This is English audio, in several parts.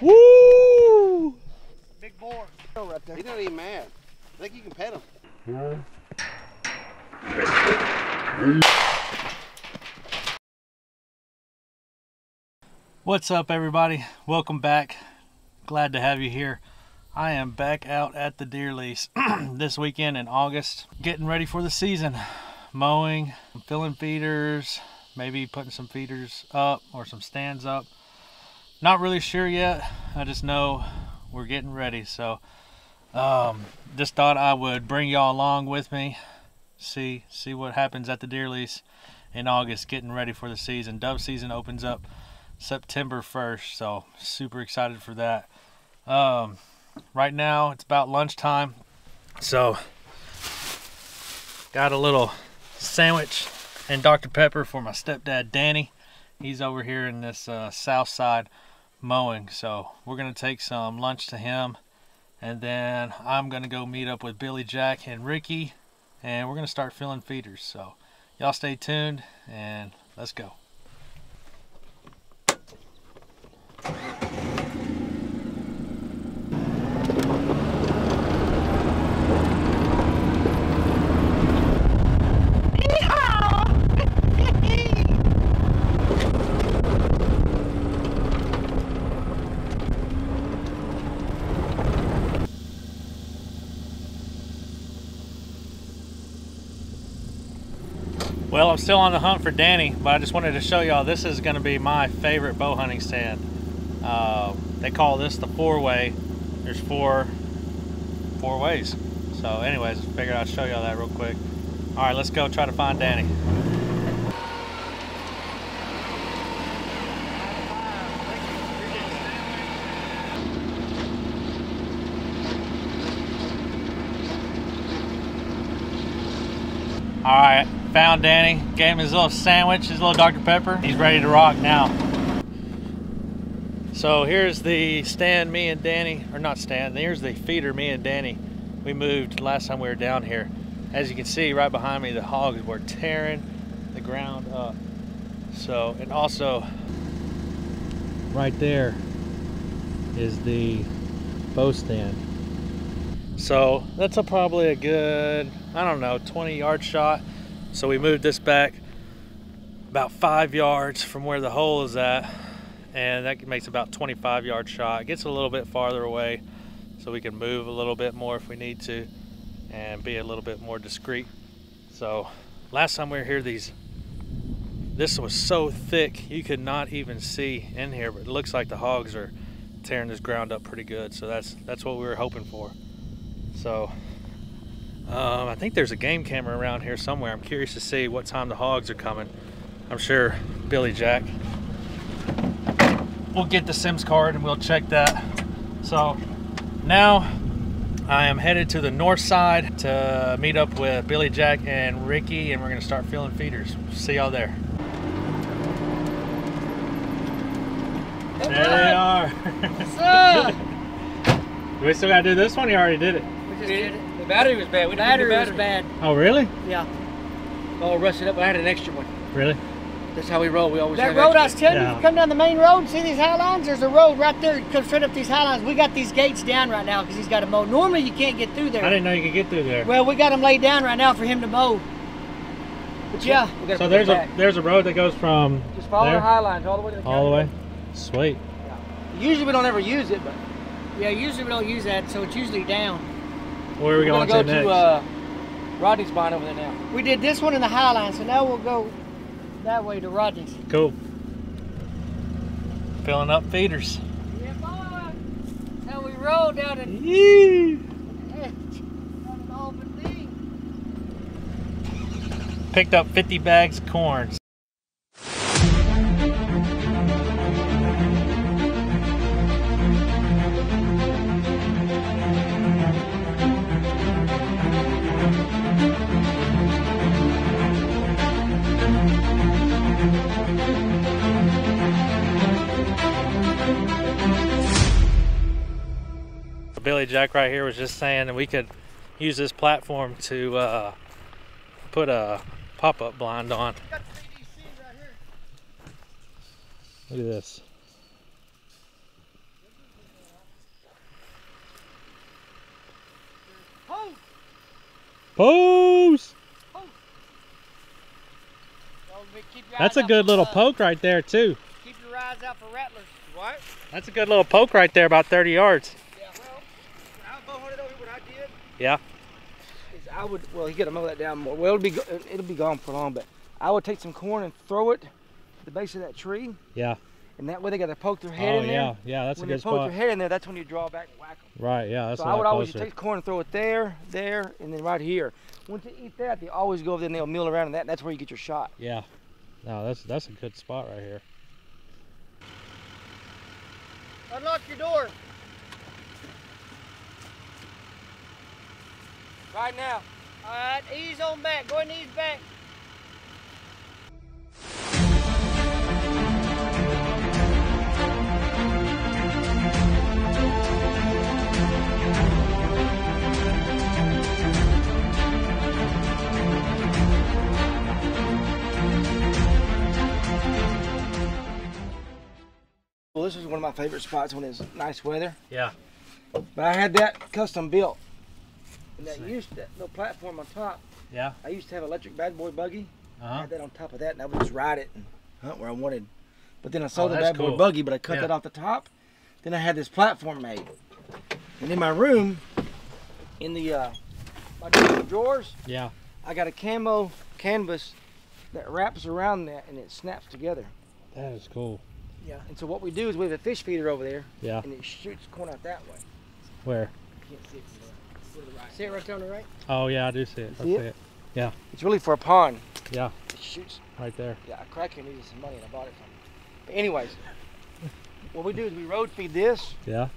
Woo! Big boar. Right there. He's not even mad. I think you can pet him. What's up, everybody? Welcome back. Glad to have you here. I am back out at the deer lease this weekend in August, getting ready for the season. Mowing, filling feeders, maybe putting some feeders up or some stands up. Not really sure yet. I just know we're getting ready. So, um, just thought I would bring y'all along with me. See, see what happens at the deer lease in August, getting ready for the season. Dove season opens up September 1st, so super excited for that. Um, right now it's about lunchtime, so got a little sandwich and Dr. Pepper for my stepdad Danny. He's over here in this uh, south side mowing, so we're gonna take some lunch to him, and then I'm gonna go meet up with Billy Jack and Ricky, and we're gonna start filling feeders. So y'all stay tuned and let's go. Well, I'm still on the hunt for Danny, but I just wanted to show y'all this is going to be my favorite bow hunting stand. Uh, they call this the four-way. There's four, four ways. So anyways, figured I'd show y'all that real quick. All right, let's go try to find Danny. All right, found Danny. Gave him his little sandwich, his little Dr. Pepper. He's ready to rock now. So here's the stand me and Danny, or not stand, here's the feeder me and Danny. We moved last time we were down here. As you can see right behind me, the hogs were tearing the ground up. So, and also right there is the bow stand. So that's a probably a good, I don't know, 20 yard shot. So we moved this back about five yards from where the hole is at. And that makes about 25 yard shot. It gets a little bit farther away so we can move a little bit more if we need to and be a little bit more discreet. So last time we were here, these this was so thick you could not even see in here, but it looks like the hogs are tearing this ground up pretty good. So that's that's what we were hoping for. So um, I think there's a game camera around here somewhere. I'm curious to see what time the hogs are coming. I'm sure Billy Jack will get the Sims card and we'll check that. So now I am headed to the north side to meet up with Billy Jack and Ricky and we're gonna start filling feeders. See y'all there. There they are. What's up? we still gotta do this one? You already did it. We just did it. The battery was bad. We didn't Battery get was bad. Oh, really? Yeah. Oh, rusted up. But I had an extra one. Really? That's how we roll. We always That have road I was telling you, Yeah. if you come down the main road, see these high lines? There's a road right there. You come straight up these high lines. We got these gates down right now because he's got to mow. Normally you can't get through there. I didn't know you could get through there. Well, we got them laid down right now for him to mow. But yeah, We gotta So there's a there's a road that goes from Just follow there? the high lines all the way to the all the way. county Sweet. road. Usually we don't ever use it, but yeah. Usually we don't use that, so it's usually down. Where are we we're going gonna go next? to uh, Rodney's barn over there now. We did this one in the high line, so now we'll go that way to Rodney's. Cool. Filling up feeders. Yeah, boy. That's how we roll down in Yee. down in Albany. Picked up 50 bags of corn. Billy Jack right here was just saying that we could use this platform to uh, put a pop-up blind on. Look at this. Pose. That's a good little poke right there too. Keep your eyes out for rattlers. What? That's a good little poke right there, about 30 yards what I did. Yeah. Is I would, well, you gotta mow that down more. Well, it'll be, it'll be gone for long, but I would take some corn and throw it to the base of that tree. Yeah. And that way they gotta poke their head Oh in there. yeah, yeah, that's when a they good poke spot. their head in there, that's when you draw back and whack 'em. Right, yeah, that's so I would always take the corn and throw it there, there, and then right here. Once they eat that, they always go over there and they'll mill around and that. That's where you get your shot. Yeah. No, that's that's a good spot right here. Unlock your door. Right now. All right, ease on back. Go ahead and ease back. Well, this is one of my favorite spots when it's nice weather. Yeah. But I had that custom built. And that used that little platform on top. Yeah. I used to have electric bad boy buggy. I Uh-huh. had that on top of that, and I would just ride it and hunt where I wanted. But then I sold Oh, the bad boy buggy, but I cut Yeah. that off the top. Then I had this platform made. And in my room, in the uh, my drawers, Yeah. I got a camo canvas that wraps around that and it snaps together. That is cool. Yeah. And so what we do is we have a fish feeder over there, Yeah. and it shoots corn out that way. Where? You can't see it from there. It's to the right. See it right there on the right? Oh yeah, I do see it. I See see it? Yeah. It's really for a pond. Yeah. It shoots Right there. Yeah, a cracker needed some money and I bought it from him. But anyways, what we do is we road feed this Yeah.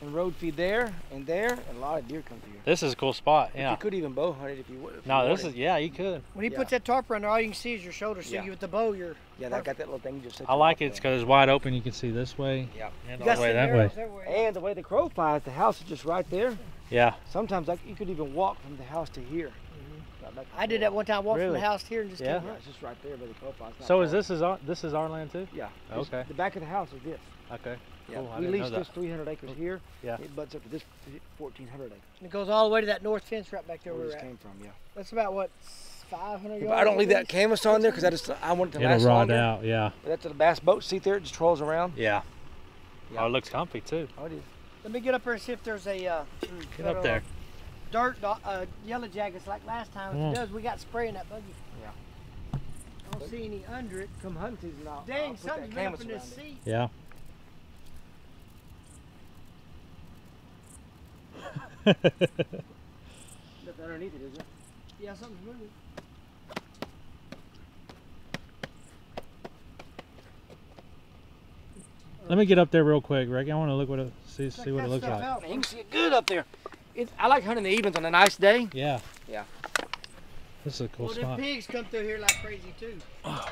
and road feed there and there, and a lot of deer come through here. This is a cool spot. Yeah. You could even bow hunt it if you would. if No, you this wanted. is yeah, you could. When he Yeah. puts that tarp around there, all you can see is your shoulder. So Yeah. you with the bow, you're. Yeah, that got that little thing you just said. I like it. It's because it's wide open. You can see this way. Yeah. And all the way that way. arrows everywhere. And the way the crow flies, the house is just right there. Yeah. Sometimes like you could even walk from the house to here. Mm-hmm. Right back I did that one time. Walked from the house here and just Yeah? came Yeah, it's just right there where the crow flies. Not So is this is our this is our land too? Yeah. this- Okay. The back of the house is this. Okay. Yeah. Cool, we didn't leased this 300 acres here. Yeah. It butts up to this 1,400 acres. And it goes all the way to that north fence right back there Where where this we're came from, yeah. That's about what 500 yards. I don't leave that canvas on there because I just I want it to It'll last rod longer. out. Yeah. But that's the bass boat seat there. It just trolls around. Yeah. Yeah. Oh, it looks comfy too. Oh, it is. Let me get up here and see if there's a uh, Get up there. dirt do- uh, yellow jackets like last time. If Mm. it does, we got spray in that buggy. Yeah. I don't see any under it. Come hunting season, I'll, I'll Dang, put that something's been up in this around it. seat. Yeah. Nothing underneath it, is it? Yeah, something's moving. Let me get up there real quick, Rick. I want to look what it see Check see what it looks like. out. Man, you can see it good up there. It's, I like hunting the evenings on a nice day. Yeah. Yeah. This is a cool Well, them spot. pigs come through here like crazy too. Tell how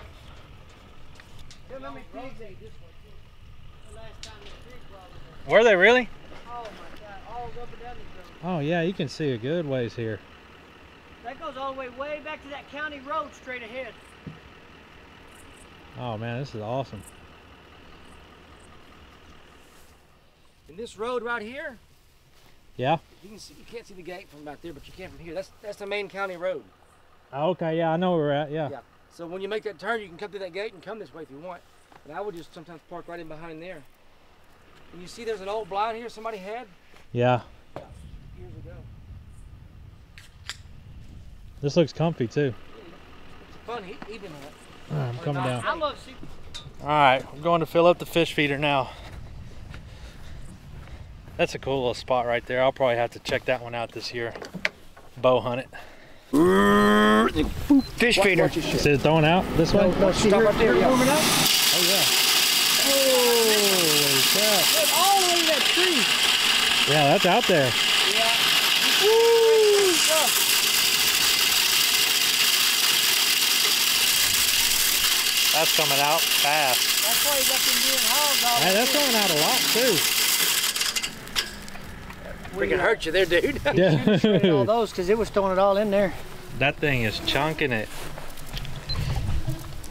pigs they this one last time the pig brought them. Were they really? Oh my God! All up and down this road. Oh yeah, you can see a good ways here. That goes all the way way back to that county road straight ahead. Oh man, this is awesome. This road right here, Yeah. you can see, you can't see the gate from back there, but you can from here. That's that's the main county road. Oh, okay. Yeah, I know where we're at. Yeah. Yeah. So when you make that turn, you can come through that gate and come this way if you want. But I would just sometimes park right in behind there. And you see there's an old blind here somebody had Yeah. years ago. This looks comfy too. It's a fun he- evening hunt. All right, I'm coming down. I love see. All right, I'm going to fill up the fish feeder now. That's a cool little spot right there. I'll probably have to check that one out this year. Bow hunt it. Fish Watch- feeder. watch. Is it throwing out this way? No, stop right there. Yeah. Warming up. Oh yeah. Holy crap. Look, all the way to that tree. Yeah, that's out there. Yeah. Woo! That's coming out fast. That's why he's up in doing hogs all Hey, that's day. coming out a lot too. We can hurt you there, dude. yeah. all Yeah. those because it was throwing it all in there. that thing is chunking it.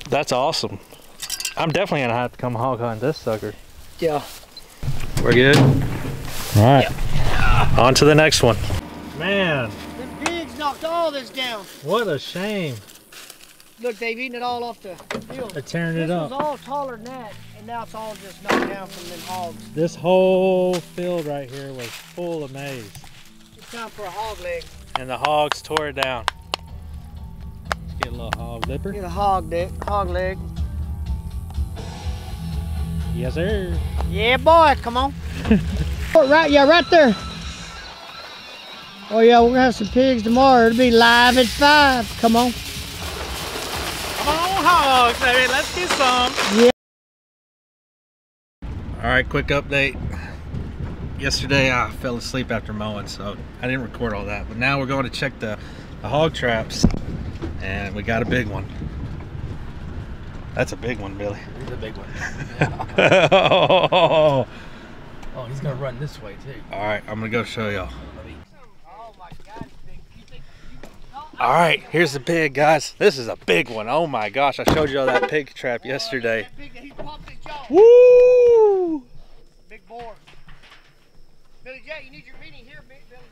That's awesome. I'm definitely gonna have to come hog hunt this sucker. Yeah. We're good. All right. On to the next one. Man, The pigs knocked all this down. What a shame. Look, they've eaten it all off the field. They're tearing This it was all taller than that, and now it's all just knocked down from them hogs. This whole field right here was full of maize. It's time for a hog leg. And the hogs tore it down. Let's get a little hog lipper. Get a hog dick, hog leg. Yes, sir. Yeah, boy, come on. Oh, right, yeah, right there. Oh yeah, we're gonna have some pigs tomorrow. It'll be live at five. Come on. Come on, hogs. Let's get some. Yeah. All right, quick update. Yesterday I fell asleep after mowing, so I didn't record all that. But now we're going to check the, the hog traps, and we got a big one. That's a big one, Billy. He's a big one. all Oh, he's gonna run this way too. All right, I'm gonna go show y'all. Oh my God, big. You think All right, here's the pig, guys. This is a big one. Oh my gosh, I showed y'all that pig trap yesterday. Big, he popped his. Woo! Big boar. Billy Jack, you need your meeting here, Billy Jack.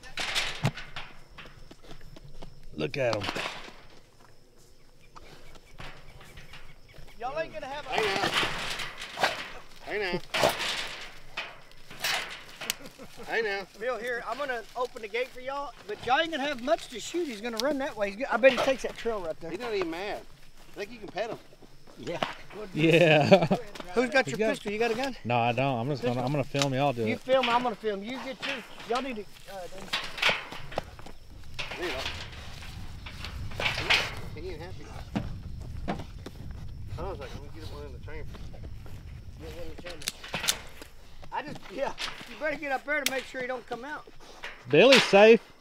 Look at him. Y'all ain't gonna have a. Hey now. Hey now. Hey now. Bill, here, I'm gonna open the gate for y'all, but y'all ain't gonna have much to shoot. He's gonna run that way. He's go- I bet he takes that trail right there. He's not even mad. I think you can pet him. Yeah. Yeah. Who's got your got- pistol? You got a gun? no, I don't. I'm just gonna. I'm gonna film y'all do You it. You film, I'm gonna film. You get yours. Y'all need to. Uh, There you go. He ain't happy. I was like, I'm gonna get one in the chamber. get one in the chamber. I just, yeah. You better get up there to make sure he don't come out. Billy's safe.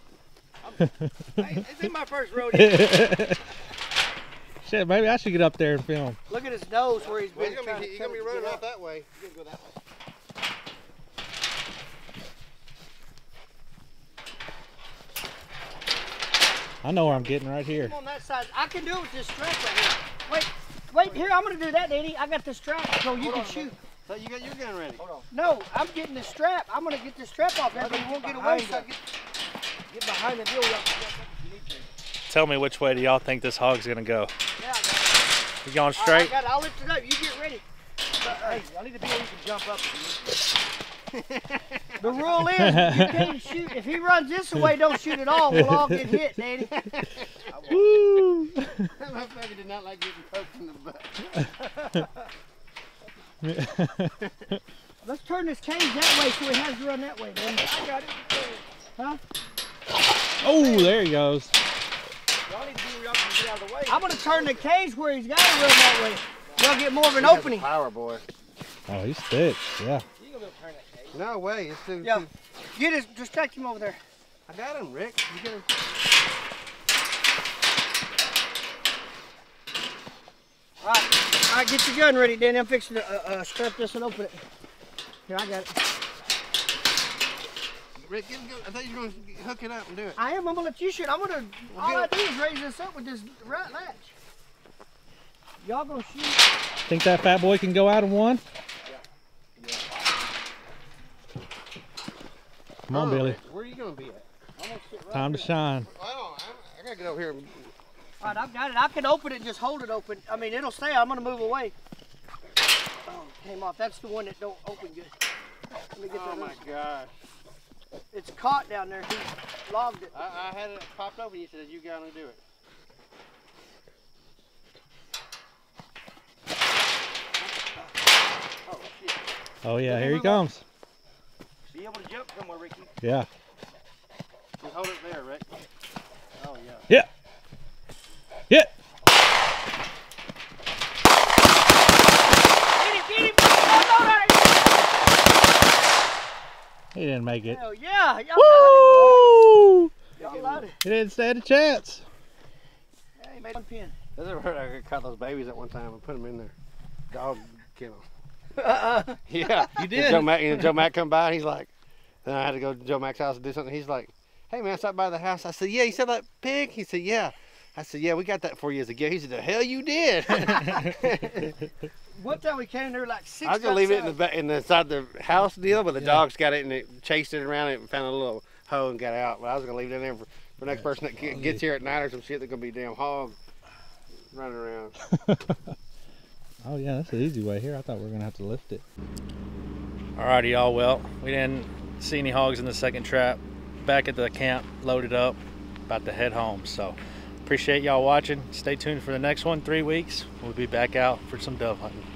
Hey, this ain't my first rodeo. Shit, maybe I should get up there and film. Look at his nose where he's Well, been he's gonna be, to he's gonna be tell it to running off out. that way. He's gonna go that way. I know where I'm getting right here. Come on that side. I can do it with this strap right here. Wait, wait. Here, I'm gonna do that, Danny. I got this strap so you Hold can on, shoot. So you got your gun ready. No, I'm getting the strap. I'm gonna get the strap off there, but he won't get away. So get, Get behind the deal. Y'all you need to. Tell me which way do y'all think this hog's gonna go? yeah, I got it. You going All right, straight? I got it. I'll lift it up. You get ready. Hey, y'all need to be able to jump up. The rule is you can't shoot. If he runs this way, don't shoot at all. We'll all get hit, Danny. Woo! That motherfucker did not like getting poked in the butt. Let's turn this cage that way so he has to run that way, Danny. I got it. Huh? oh, there he goes. Y'all need to be where y'all can get out of the way. I'm gonna turn the cage where he's got to run that way. Y'all get more of an He has opening. Power boy. Oh, he's thick. Yeah. You gonna be able to turn that cage. No way. It's too. Yeah. too- Get his, distract him over there. I got him, Rick. You got him. All right, all right, get your gun ready, Danny. I'm fixing to uh, uh, strap this and open it. Here, I got it. Rick, get him go. I thought you were gonna hook it up and do it. I am. I'm gonna let you shoot. I'm gonna. All I get do is raise this up with this right latch. Y'all gonna shoot? Think that fat boy can go out of one? Yeah. Come on, Oh, Billy. Where are you gonna be at? I'm gonna sit right Time to shine. I. I'm, I gotta get over here. And- All right, I've got it. I can open it and just hold it open. I mean, it'll stay. I'm gonna move away. Oh, came off. That's the one that don't open good. Let me get Oh that. my loose. gosh. It's caught down there. He logged it. I, I had it popped open. You said you gotta do it. Oh shit. Oh yeah, here he comes. Be able to jump somewhere, Ricky. Yeah. Just hold it there, Rick. Oh yeah. Yeah. Yeah. Get him! Get him! Oh, no, no. He didn't make it. Hell yeah! Y'all Woo! Y'all got it. He didn't stand a chance. Yeah, he made one pin. Has ever heard I caught those babies at one time and put them in there? Dog kennel. Uh-uh. Yeah. You And did. Joe Mack, and Joe Mack come by and he's like, then I had to go to Joe Mack's house to do something. He's like, hey man, I stopped by the house. I said, yeah, He said that pig? He said, yeah. I said, yeah, we got that for you as a gift. He said, the hell you did. One time we came in there like six. I was gonna leave it in the back, in the inside the house deal, but the Yeah. dogs got it and it chased it around it and found a little hole and got out. But I was gonna leave it in there for, The next person that ge- gets here at night or some shit, they're gonna be damn hog running around. Oh yeah, that's the easy way here. I thought we were gonna have to lift it. Alrighty, y'all. Well, we didn't see any hogs in the second trap. Back at the camp, loaded up, about to head home. So, appreciate y'all watching. Stay tuned for the next one. Three weeks, we'll be back out for some dove hunting.